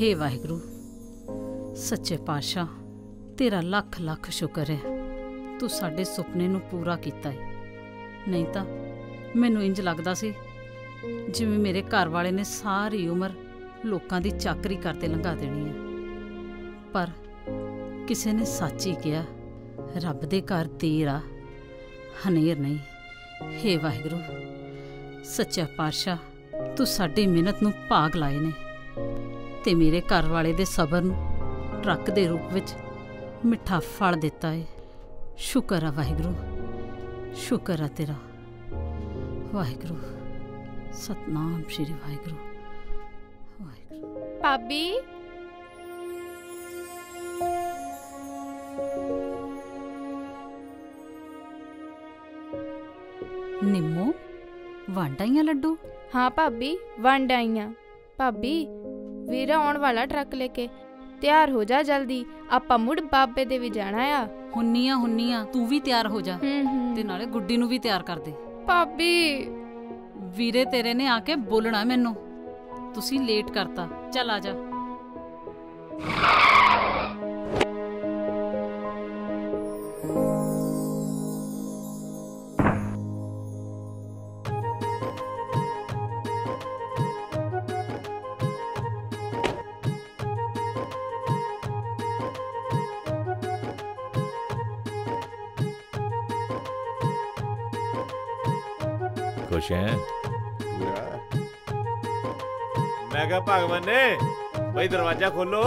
ਹੇ ਵਾਹਿਗੁਰੂ, ਸੱਚੇ ਪਾਤਸ਼ਾਹ, ਤੇਰਾ ਲੱਖ ਲੱਖ ਸ਼ੁਕਰ ਹੈ। ਤੂੰ ਸਾਡੇ ਸੁਪਨੇ ਨੂੰ ਪੂਰਾ ਕੀਤਾ ਹੈ ਨਹੀਂ ਤਾਂ ਮੈਨੂੰ ਇੰਜ ਲੱਗਦਾ ਸੀ ਜਿਵੇਂ ਮੇਰੇ ਘਰ ਵਾਲੇ ਨੇ ਸਾਰੀ ਉਮਰ ਲੋਕਾਂ ਦੀ ਚਾਕਰੀ ਕਰਦੇ ਲੰਘਾ ਦੇਣੀ ਹੈ। ਪਰ ਕਿਸੇ ਨੇ ਸੱਚ ਹੀ ਕਿਹਾ, ਰੱਬ ਦੇ ਘਰ ਦੇਰ ਆ, ਹਨੇਰ ਨਹੀਂ। ਹੇ ਵਾਹਿਗੁਰੂ, ਸੱਚਾ ਪਾਤਸ਼ਾਹ, ਤੂੰ ਸਾਡੀ ਮਿਹਨਤ ਨੂੰ ਭਾਗ ਲਾਏ ਨੇ। ਤੇ ਮੇਰੇ ਘਰ ਵਾਲੇ ਦੇ ਸਬਰ ਨੂੰ ਟਰੱਕ ਦੇ ਰੂਪ ਵਿੱਚ ਮਿੱਠਾ ਫਲ ਦਿੱਤਾ ਏ। ਸ਼ੁਕਰ ਆ ਵਾਹਿਗੁਰੂ। ਸ਼ੁਕਰ ਆ ਤੇਰਾ। ਵਾਹਿਗੁਰੂ। ਸਤਨਾਮ ਸ਼੍ਰੀ ਵਾਹਿਗੁਰੂ। ਵਾਹਿਗੁਰੂ। ਭਾਬੀ। ਨਿੰਮੋ ਵਾਂਡਾਈਆਂ ਲੱਡੂ? ਹਾਂ ਭਾਬੀ ਵੰਡ ਆਈਆਂ। ਭਾਬੀ ਵੀਰ ਆਉਣ ਵਾਲਾ ਟਰੱਕ ਲੈ ਕੇ। ਤਿਆਰ ਹੋ ਜਾ ਜਲਦੀ ਆਪਾਂ ਮੁੜ ਬਾਬੇ ਦੇ ਵੀ ਜਾਣਾ ਆ। ਹੁੰਨੀਆਂ ਹੁੰਨੀਆਂ ਤੂੰ ਵੀ ਤਿਆਰ ਹੋ ਜਾ। ਹੂੰ ਹੂੰ। ਤੇ ਨਾਲੇ ਗੁੱਡੀ ਨੂੰ ਵੀ ਤਿਆਰ ਕਰ ਦੇ। ਭਾਬੀ। ਵੀਰੇ ਤੇਰੇ ਨੇ ਆ ਕੇ ਬੋਲਣਾ ਮੈਨੂੰ। ਤੁਸੀਂ ਲੇਟ ਕਰਤਾ। ਚੱਲ ਆ ਜਾ। ਖੁਸ਼ ਹੈ ਪੂਰਾ ਮੈਂ ਕਿਹਾ ਭਗਵਾਨ ਨੇ ਬਈ ਦਰਵਾਜ਼ਾ ਖੋਲੋ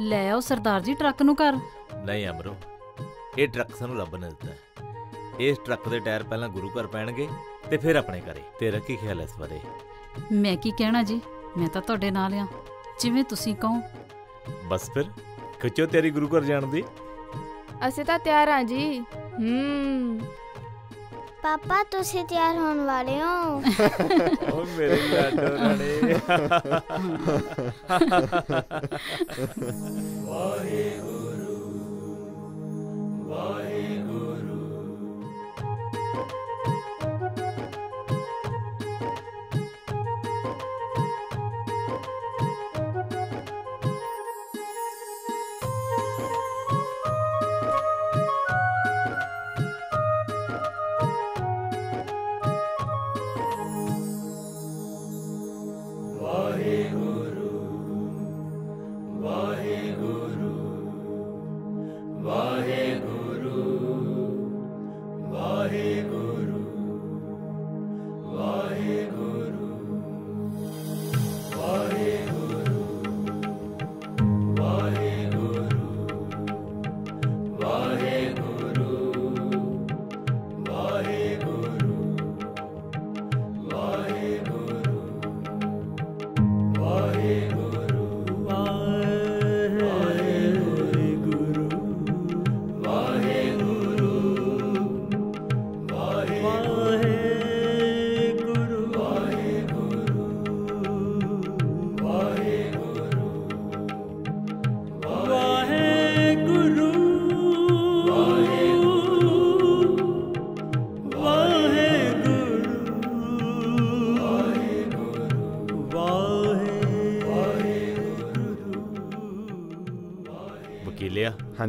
ਲੈ ਆਓ ਸਰਦਾਰ ਜੀ ਟਰੱਕ ਨੂੰ ਘਰ ਨਹੀਂ ਅਮਰੋ ਇਹ ਟਰੱਕ ਸਾਨੂੰ ਰੱਬ ਨੇ ਦਿੱਤਾ ਹੈ। ਇਸ ਟਰੱਕ ਦੇ ਟਾਇਰ ਪਹਿਲਾਂ ਗੁਰੂ ਘਰ ਪੈਣਗੇ ਤੇ ਫਿਰ ਆਪਣੇ ਘਰੇ ਤੇਰਾ ਕੀ ਖਿਆਲ ਹੈ ਇਸ ਬਾਰੇ। ਮੈਂ ਕੀ ਕਹਿਣਾ ਜੀ? ਮੈਂ ਤਾਂ ਤੁਹਾਡੇ ਨਾਲ ਆ। ਜਿਵੇਂ ਤੁਸੀਂ ਕਹੋ। ਬਸ ਫਿਰ ਖਿੱਚੋ ਤੇਰੀ ਗੁਰੂ ਘਰ ਜਾਣ ਦੀ। ਅਸੀਂ ਤਾਂ ਤਿਆਰ ਹਾਂ ਜੀ। ਹੂੰ। ਪਾਪਾ ਤੁਸੀਂ ਤਿਆਰ ਹੋਣ ਵਾਲੇ ਹੋ। ਓ ਮੇਰੇ ਲਾਡੋ ਰਾਣੇ। ਵਕੀਲਿਆ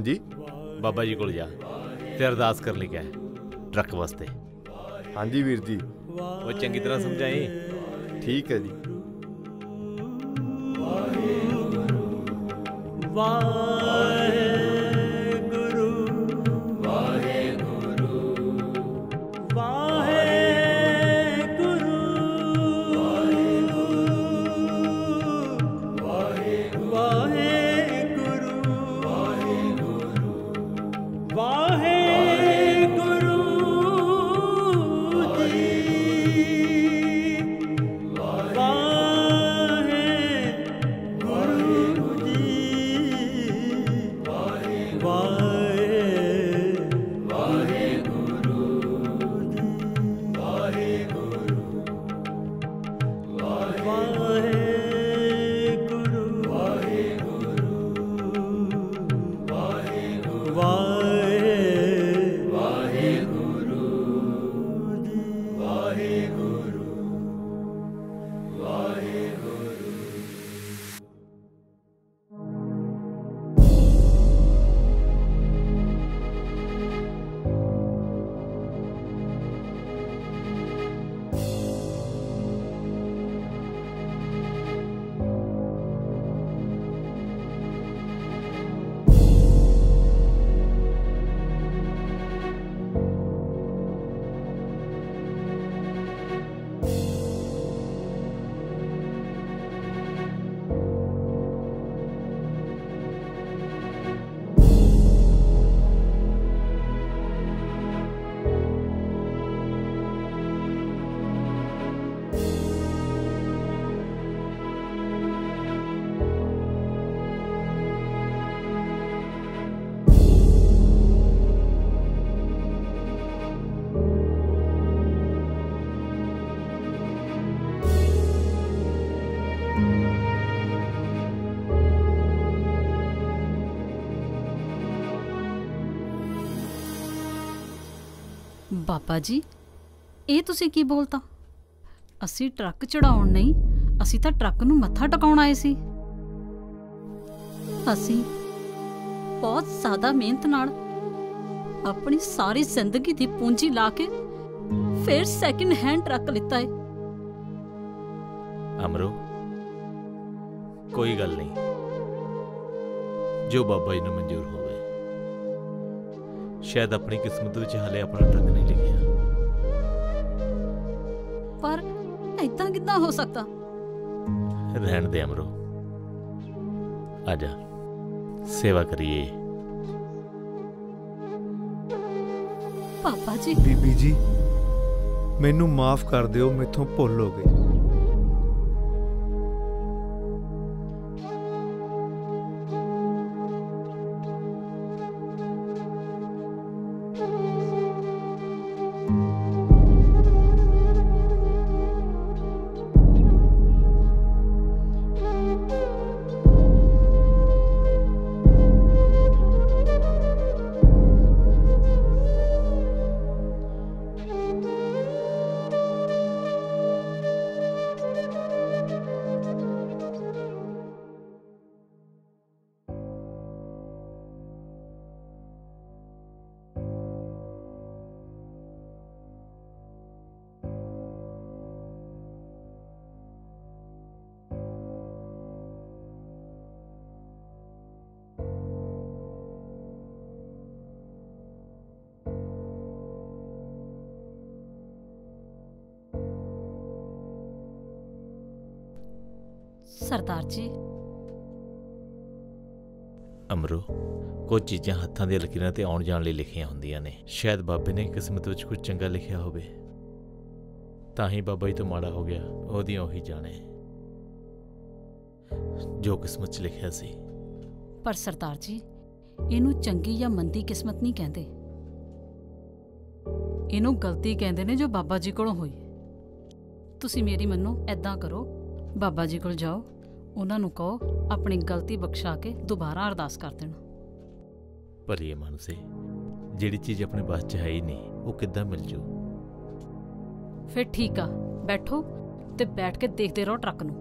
ਹਾਂਜੀ? ਬਾਬਾ ਜੀ ਕੋਲ ਜਾ। ਤੇ ਅਰਦਾਸ ਕਰ ਲਈ ਕਹਿ ਟਰੱਕ ਵਾਸਤੇ। ਹਾਂਜੀ ਵੀਰ ਜੀ। ਉਹ ਚੰਗੀ ਤਰ੍ਹਾਂ ਸਮਝਾਈ। ਠੀਕ ਹੈ ਜੀ। ਵਾਹਿਗੁਰੂ। ਜੀ ਬਾਬਾ ਜੀ, ਇਹ ਤੁਸੀਂ ਕੀ ਬੋਲਤਾ? ਅਸੀਂ ਟਰੱਕ ਚੜਾਉਣ ਨਹੀਂ, ਅਸੀਂ ਤਾਂ ਟਰੱਕ ਨੂੰ ਮੱਥਾ ਟਿਕਾਉਣ ਆਏ ਸੀ। ਅਸੀਂ ਬਹੁਤ ਜ਼ਿਆਦਾ ਮਿਹਨਤ ਨਾਲ ਆਪਣੀ ਸਾਰੀ ਜ਼ਿੰਦਗੀ ਦੀ ਪੂੰਜੀ ਲਾ ਕੇ ਫਿਰ ਸੈਕਿੰਡ ਹੈਂਡ ਟਰੱਕ ਲਿੱਤਾ ਏ। ਅਮਰੋ, ਕੋਈ ਗੱਲ ਨਹੀਂ। ਜੋ ਬਾਬਾ ਜੀ ਨੂੰ ਮਨਜ਼ੂਰ ਹੋ ਸ਼ਾਇਦ ਆਪਣੀ ਕਿਸਮਤ ਵਿੱਚ ਹਾਲੇ ਆਪਣਾ ਟਰੱਕ ਨਹੀਂ ਲਿਖਿਆ। ਪਰ ਇਦਾਂ ਕਿੱਦਾਂ ਹੋ ਸਕਦਾ? ਰਹਿਣ ਦੇ ਅਮਰੋ। ਆ ਜਾ। ਸੇਵਾ ਕਰੀਏ। ਪਾਪਾ ਜੀ। ਬੀਬੀ ਜੀ ਮੈਨੂੰ ਮਾਫ ਕਰ ਦਿਓ ਮੈਥੋਂ ਭੁੱਲ ਹੋ ਗਈ। ਸਰਦਾਰ ਜੀ। ਅਮਰੋ ਕੁਝ ਚੀਜ਼ਾਂ ਹੱਥਾਂ ਦੀਆਂ ਲਕੀਰਾਂ ਤੇ ਆਉਣ ਜਾਣ ਲਈ ਲਿਖੀਆਂ ਹੁੰਦੀਆਂ ਨੇ। ਸ਼ਾਇਦ ਬਾਬੇ ਨੇ ਕਿਸਮਤ ਵਿੱਚ ਕੁਝ ਚੰਗਾ ਲਿਖਿਆ ਹੋਵੇ। ਤਾਂ ਹੀ ਬਾਬਾ ਜੀ ਤੋਂ ਮਾੜਾ ਹੋ ਗਿਆ ਉਹਦੀਆਂ ਉਹੀ ਜਾਣੇ। ਜੋ ਕਿਸਮਤ 'ਚ ਲਿਖਿਆ ਸੀ। ਪਰ ਸਰਦਾਰ ਜੀ ਇਹਨੂੰ ਚੰਗੀ ਜਾਂ ਮੰਦੀ ਕਿਸਮਤ ਨਹੀਂ ਕਹਿੰਦੇ। ਇਹਨੂੰ ਗਲਤੀ ਕਹਿੰਦੇ ਨੇ ਜੋ ਬਾਬਾ ਜੀ ਕੋਲੋਂ ਹੋਈ। ਤੁਸੀਂ ਮੇਰੀ ਮੰਨੋ ਐਦਾਂ ਕਰੋ ਬਾਬਾ ਜੀ ਕੋਲ ਜਾਓ। ਉਹਨਾਂ ਨੂੰ ਕਹੋ ਆਪਣੀ ਗਲਤੀ ਬਖਸ਼ਾ ਕੇ ਦੁਬਾਰਾ ਅਰਦਾਸ ਕਰ ਦੇਣ। ਇਹ ਮਨਸੇ ਜਿਹੜੀ ਚੀਜ਼ ਆਪਣੇ ਬਸ 'ਚ ਹੈ ਹੀ ਨਹੀਂ ਉਹ ਕਿੱਦਾਂ ਮਿਲ ਜੂ? ਫਿਰ ਠੀਕ ਆ ਬੈਠੋ ਤੇ ਬੈਠ ਕੇ ਦੇਖਦੇ ਰਹੋ ਟਰੱਕ ਨੂੰ।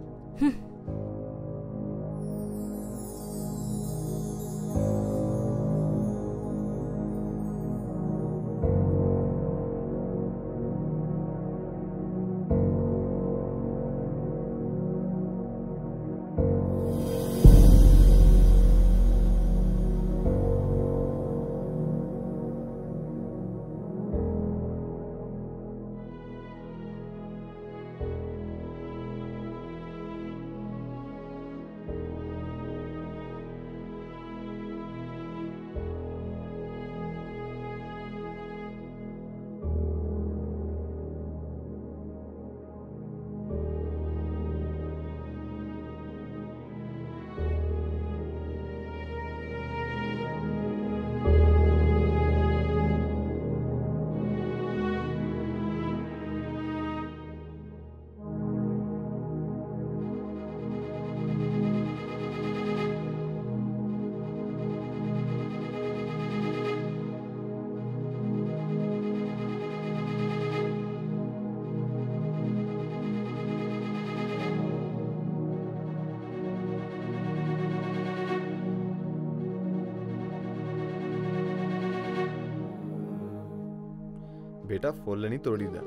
ਬੇਟਾ ਫੁੱਲ ਨਹੀਂ ਤੋੜੀਦਾ।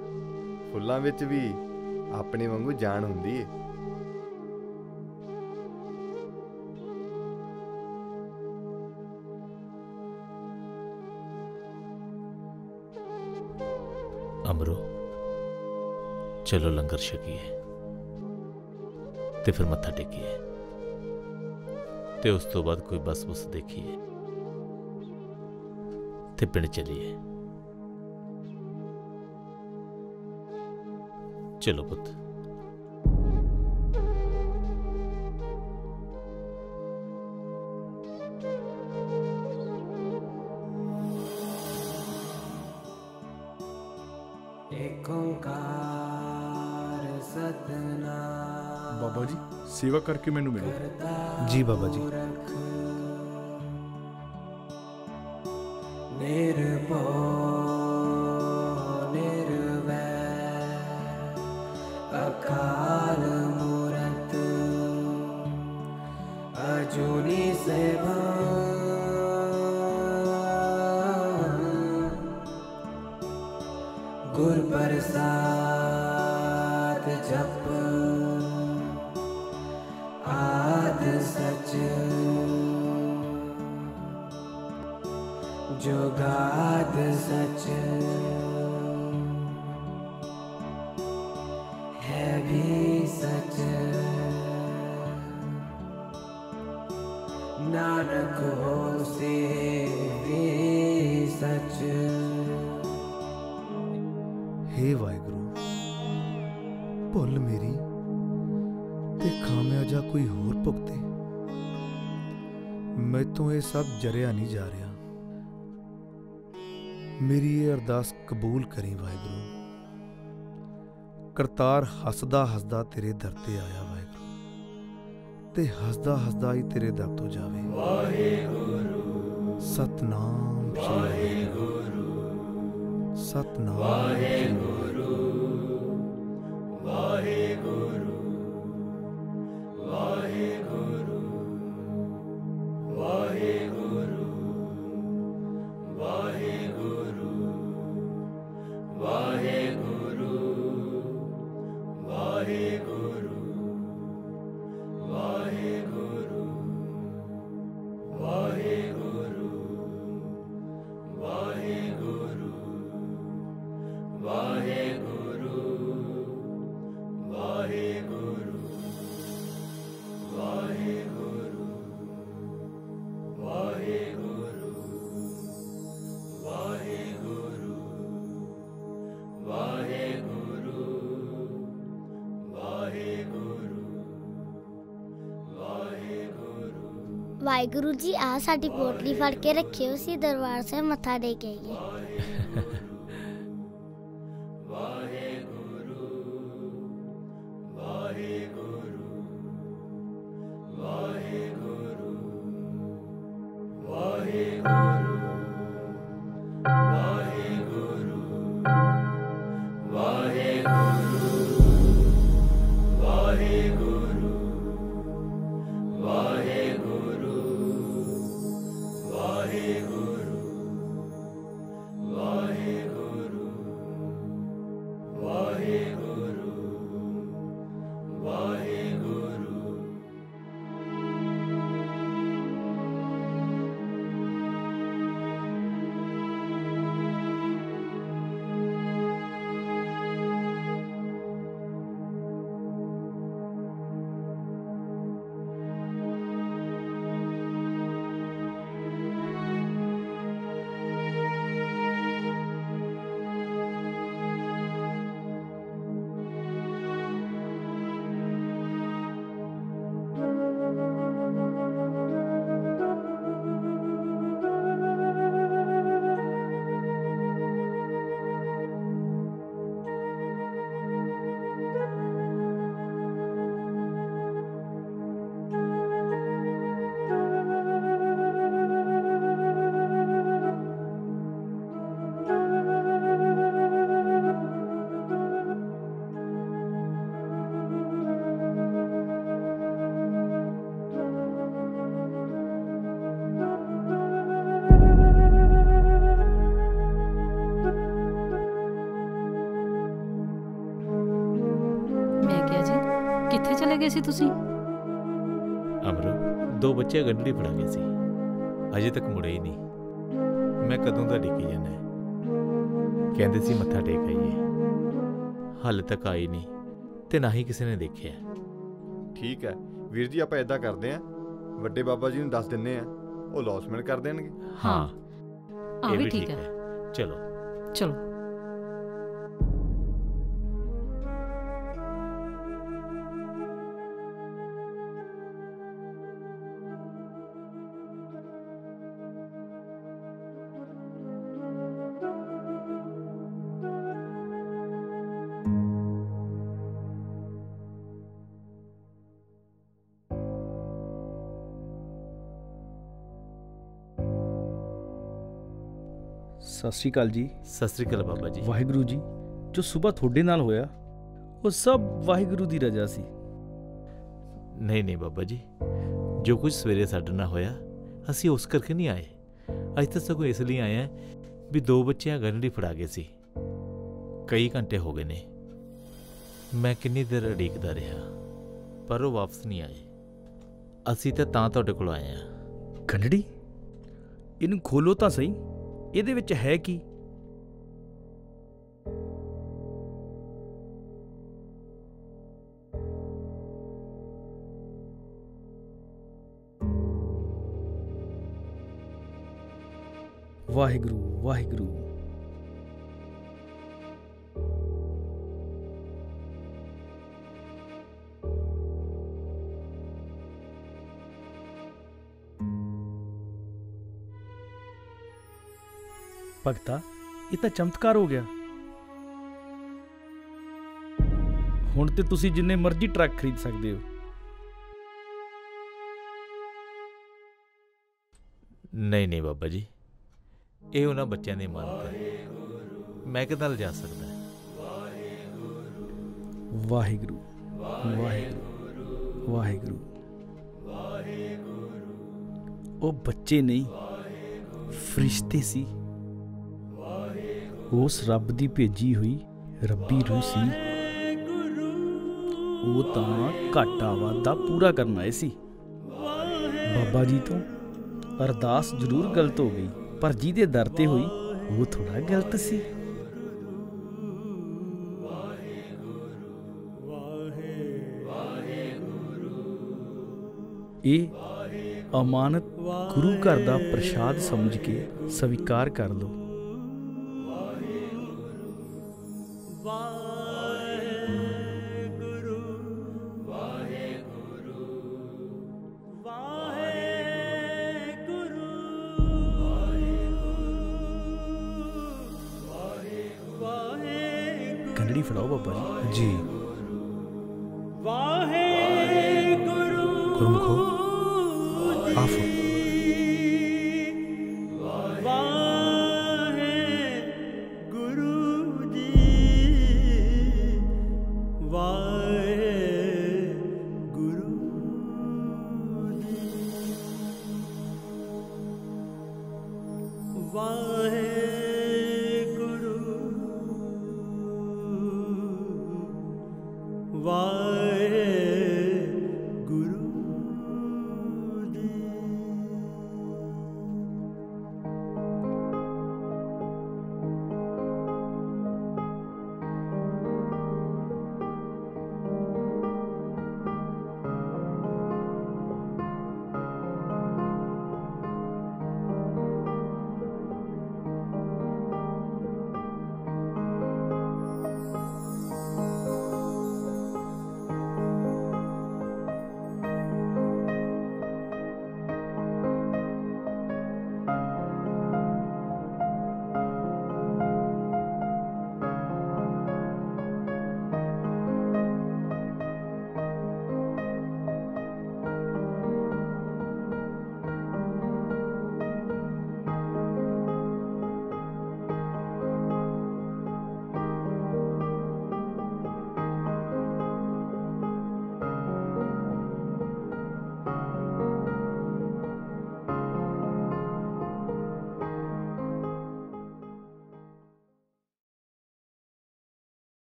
ਫੁੱਲਾਂ ਵਿੱਚ ਵੀ ਆਪਣੇ ਵਾਂਗੂ ਜਾਨ ਹੁੰਦੀ ਏ। ਅਮਰੋ, ਚਲੋ ਲੰਗਰ ਛਕੀਏ। ਤੇ ਫਿਰ ਮੱਥਾ ਟੇਕੀਏ। ਤੇ ਉਸ ਤੋਂ ਬਾਅਦ ਕੋਈ ਬਸ ਬਸ ਦੇਖੀਏ। ਤੇ ਪਿੰਡ ਚਲੀਏ। ਚਲੋ ਪੁੱਤ ਏਕ ਓੰਕਾਰ ਸਤਨਾਮ ਬਾਬਾ ਜੀ ਸੇਵਾ ਕਰਕੇ ਮੈਨੂੰ ਮਿਲੋ ਕਰਤਾ ਜੁਗਾਦ ਸਚ ਹੈ ਵੀ ਸਚ। ਨਾਨਕ ਹੋਸੀ ਵੀ ਸਚ। ਹੇ ਵਾਹਿਗੁਰੂ, ਭੁੱਲ ਮੇਰੀ ਤੇ ਖਾਮਿਆ ਜਾਂ ਕੋਈ ਹੋਰ ਭੁਗਤੇ। ਮੈਥੋਂ ਇਹ ਸਭ ਜਰਿਆ ਨਹੀਂ ਜਾ ਰਿਹਾ। ਅਰਦਾਸ ਕਬੂਲ ਕਰੀ ਵਾਹਿਗੁਰੂ। ਕਰਤਾਰ ਹੱਸਦਾ ਹੱਸਦਾ ਤੇਰੇ ਦਰ ਤੇ ਆਇਆ ਵਾਹਿਗੁਰੂ। ਤੇ ਹੱਸਦਾ ਹੱਸਦਾ ਹੀ ਤੇਰੇ ਦਰ ਤੋਂ ਜਾਵੇ। ਵਾਹਿਗੁਰੂ। ਸਤਨਾਮ ਵਾਹਿਗੁਰੂ। ਸਤਨਾਮ ਵਾਹਿਗੁਰੂ। ਵਾਹਿਗੁਰੂ ਜੀ, ਆ ਸਾਡੀ ਪੋਟਲੀ ਫੜ ਕੇ ਰੱਖਿਓ ਸੀ, ਦਰਬਾਰ ਸਾਹਿਬ ਮੱਥਾ ਟੇਕ ਕੇ ਆਈਏ। ਮੈਂ ਗਏ ਸੀ ਤੁਸੀਂ? ਅਮਰੋ ਦੋ ਬੱਚੇ ਗੰਢੜੀ ਫੜਾ ਗਏ ਸੀ ਅਜੇ ਤੱਕ ਮੁੜੇ ਹੀ ਨਹੀਂ। ਮੈਂ ਕਦੋਂ ਦਾ ਡਿੱਕੀ ਜਾਂਦਾ ਕਹਿੰਦੇ ਸੀ ਮੱਥਾ ਟੇਕ ਆਈਏ। ਹਾਲੇ ਤੱਕ ਆਈ ਨਹੀਂ ਤੇ ਨਾ ਹੀ ਕਿਸੇ ਨੇ ਦੇਖਿਆ। ਠੀਕ ਹੈ। ਵੀਰ ਜੀ ਆਪਾਂ ਇਦਾਂ ਕਰਦੇ ਆਂ ਵੱਡੇ ਬਾਬਾ ਜੀ ਨੂੰ ਦੱਸ ਦਿੰਨੇ ਆ ਉਹ ਲੌਸਮੈਂਟ ਕਰ ਦੇਣਗੇ। ਹਾਂ। ਆ ਇਹ ਵੀ ਠੀਕ ਹੈ। ਚਲੋ। ਚਲੋ। ਸਤਿ ਸ਼੍ਰੀ ਅਕਾਲ ਜੀ। ਸਤਿ ਸ੍ਰੀ ਅਕਾਲ ਬਾਬਾ ਜੀ। ਵਾਹਿਗੁਰੂ ਜੀ ਜੋ ਸਵੇਰ ਤੁਹਾਡੇ ਨਾਲ ਹੋਇਆ ਉਹ ਸਭ ਵਾਹਿਗੁਰੂ ਦੀ ਰਜ਼ਾ ਸੀ। ਨਹੀਂ ਨਹੀਂ ਬਾਬਾ ਜੀ ਜੋ ਕੁਝ ਸਵੇਰੇ ਸਾਡੇ ਨਾਲ ਹੋਇਆ ਅਸੀਂ ਉਸ ਕਰਕੇ ਨਹੀਂ ਆਏ। ਅੱਜ ਤਾਂ ਸਗੋਂ ਇਸ ਲਈ ਆਏ ਹਾਂ ਵੀ ਦੋ ਬੱਚਿਆਂ ਗੰਢੜੀ ਫੜਾ ਗਏ ਸੀ। ਕਈ ਘੰਟੇ ਹੋ ਗਏ ਨੇ। ਮੈਂ ਕਿੰਨੀ ਦੇਰ ਉਡੀਕਦਾ ਰਿਹਾ ਪਰ ਉਹ ਵਾਪਸ ਨਹੀਂ ਆਏ। ਅਸੀਂ ਤਾਂ ਤਾਂ ਤੁਹਾਡੇ ਕੋਲ ਆਏ ਹਾਂ। ਗੰਢੜੀ ਇਹਨੂੰ ਖੋਲੋ ਤਾਂ ਸਹੀ। ਇਹਦੇ ਵਿੱਚ ਹੈ ਕੀ? ਵਾਹਿਗੁਰੂ ਵਾਹਿਗੁਰੂ। ਭਗਤਾ ਇਹ ਤਾਂ ਚਮਤਕਾਰ ਹੋ ਗਿਆ। ਹੁਣ ਤੇ ਤੁਸੀਂ ਜਿੰਨੇ ਮਰਜ਼ੀ ਟਰੱਕ ਖਰੀਦ ਸਕਦੇ ਹੋ। ਨਹੀਂ ਨਹੀਂ ਬਾਬਾ ਜੀ। ਇਹ ਉਹਨਾਂ ਬੱਚਿਆਂ ਦੀ ਮਾਨਤ ਹੈ। ਮੈਂ ਕਿਦਾਂ ਲਿਜਾ ਸਕਦਾ ਵਾਹਿਗੁਰੂ ਵਾਹਿਗੁਰੂ ਵਾਹਿਗੁਰੂ। ਉਹ ਬੱਚੇ ਨਹੀਂ ਫਰਿਸ਼ਤੇ ਸੀ। ਉਸ ਰੱਬ ਦੀ ਭੇਜੀ ਹੋਈ ਰੱਬੀ ਰੂਹ ਸੀ। ਉਹ ਤਾਂ ਘਾਟਾ ਵਾਦਾ ਪੂਰਾ ਕਰਨ ਆਏ ਸੀ। ਬਾਬਾ ਜੀ ਤੋਂ ਅਰਦਾਸ ਜ਼ਰੂਰ ਗਲਤ ਹੋ ਗਈ, ਪਰ ਜਿਹਦੇ ਦਰ ਤੇ ਹੋਈ, ਉਹ ਥੋੜਾ ਗਲਤ ਸੀ। ਇਹ ਅਮਾਨਤ ਗੁਰੂ ਘਰ ਦਾ ਪ੍ਰਸ਼ਾਦ ਸਮਝ ਕੇ ਸਵੀਕਾਰ ਕਰ ਲਓ। ਕੰਡੜੀ ਫੜਾਓ ਬਾਬਾ